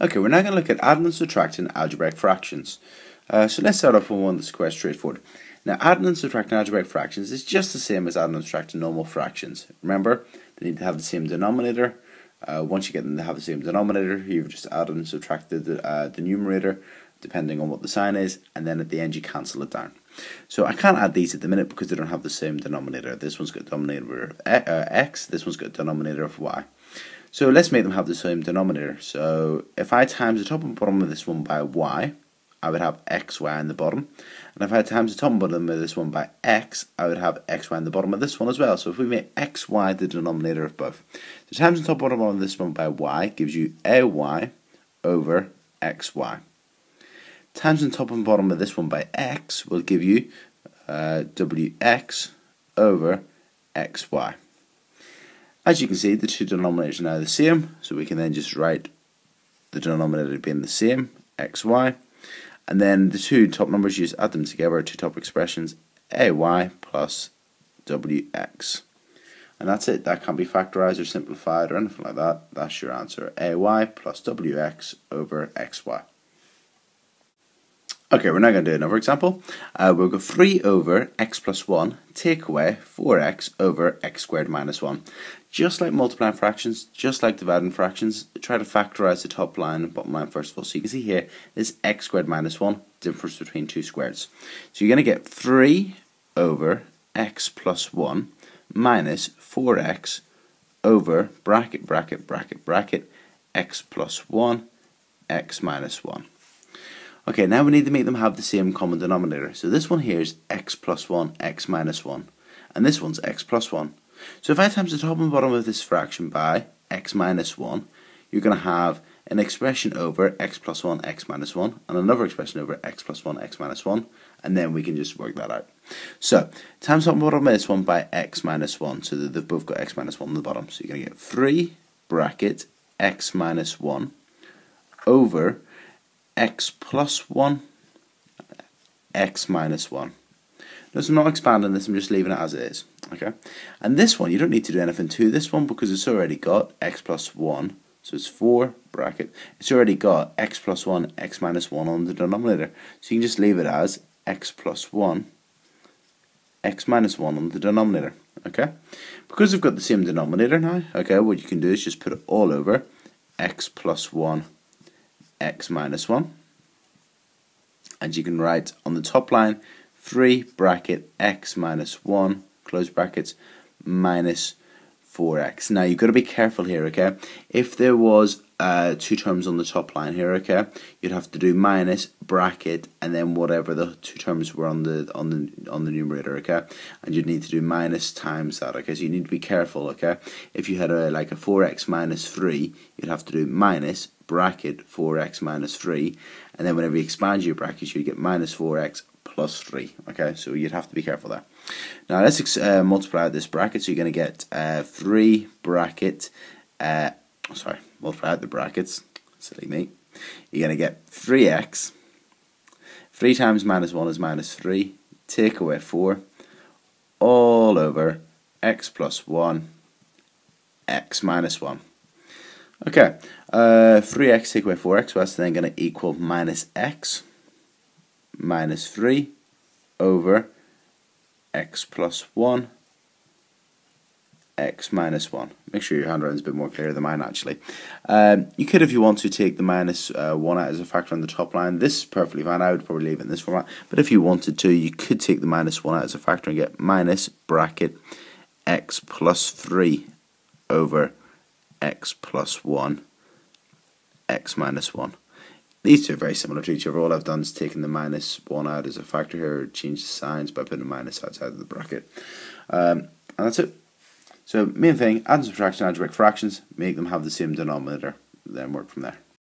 Okay, we're now going to look at adding and subtracting algebraic fractions. Uh, so let's start off with one that's quite straightforward. Now, adding and subtracting algebraic fractions is just the same as adding and subtracting normal fractions. Remember, they need to have the same denominator. Uh, once you get them to have the same denominator, you've just added and subtracted the, uh, the numerator, depending on what the sign is, and then at the end you cancel it down. So I can't add these at the minute because they don't have the same denominator. This one's got a denominator of uh, x, this one's got a denominator of y. So let's make them have the same denominator. So if I times the top and bottom of this one by y, I would have xy in the bottom. And if I times the top and bottom of this one by x, I would have xy in the bottom of this one as well. So if we make xy the denominator of both. So times the top and bottom of this one by y gives you ay over xy. Times the top and bottom of this one by x will give you uh, wx over xy. As you can see, the two denominators are now the same, so we can then just write the denominator being the same, xy, and then the two top numbers, you just add them together, two top expressions, ay plus wx. And that's it, that can't be factorized or simplified or anything like that, that's your answer, ay plus wx over xy. Okay, we're now going to do another example. Uh, we'll go 3 over x plus 1, take away 4x over x squared minus 1. Just like multiplying fractions, just like dividing fractions, try to factorize the top line and bottom line first of all. So you can see here, this x squared minus 1, difference between two squares. So you're going to get 3 over x plus 1 minus 4x over bracket, bracket, bracket, bracket, x plus 1, x minus 1. Okay, now we need to make them have the same common denominator. So this one here is x plus 1, x minus 1. And this one's x plus 1. So if I times the top and bottom of this fraction by x minus 1, you're going to have an expression over x plus 1, x minus 1, and another expression over x plus 1, x minus 1, and then we can just work that out. So, times top and bottom of this one by x minus 1, so that they've both got x minus 1 on the bottom. So you're going to get 3 bracket x minus 1 over x plus 1, x minus 1. Notice I'm not expanding this, I'm just leaving it as it is. Okay, And this one, you don't need to do anything to this one because it's already got x plus 1. So it's 4 bracket. It's already got x plus 1, x minus 1 on the denominator. So you can just leave it as x plus 1, x minus 1 on the denominator. Okay, Because we've got the same denominator now, okay, what you can do is just put it all over x plus 1 x minus 1. And you can write on the top line 3 bracket x minus 1 close brackets minus 4x. Now you've got to be careful here, okay? If there was uh, two terms on the top line here, okay, you'd have to do minus bracket and then whatever the two terms were on the on the on the numerator, okay, and you'd need to do minus times that, okay. So you need to be careful, okay. If you had a like a 4x minus 3, you'd have to do minus bracket 4x minus 3, and then whenever you expand your brackets, you get minus 4x plus 3. Okay, so you'd have to be careful there. Now let's uh, multiply out this bracket, so you're going to get uh, 3 bracket, uh, sorry, multiply out the brackets, silly me. You're going to get 3x, 3 times minus 1 is minus 3, take away 4, all over x plus 1, x minus 1. Okay, uh, 3x take away 4x, so that's then going to equal minus x minus 3 over x plus 1 x minus 1. Make sure your handwriting's a bit more clear than mine actually. Um, you could, if you want to, take the minus, uh, 1 out as a factor on the top line. This is perfectly fine. I would probably leave it in this format. But if you wanted to, you could take the minus 1 out as a factor and get minus bracket x plus 3 over x plus 1 x minus 1. These two are very similar to each other. All I've done is taken the minus 1 out as a factor here, change the signs by putting a minus outside of the bracket. Um, and that's it. So main thing, add and subtraction algebraic fractions, make them have the same denominator, then work from there.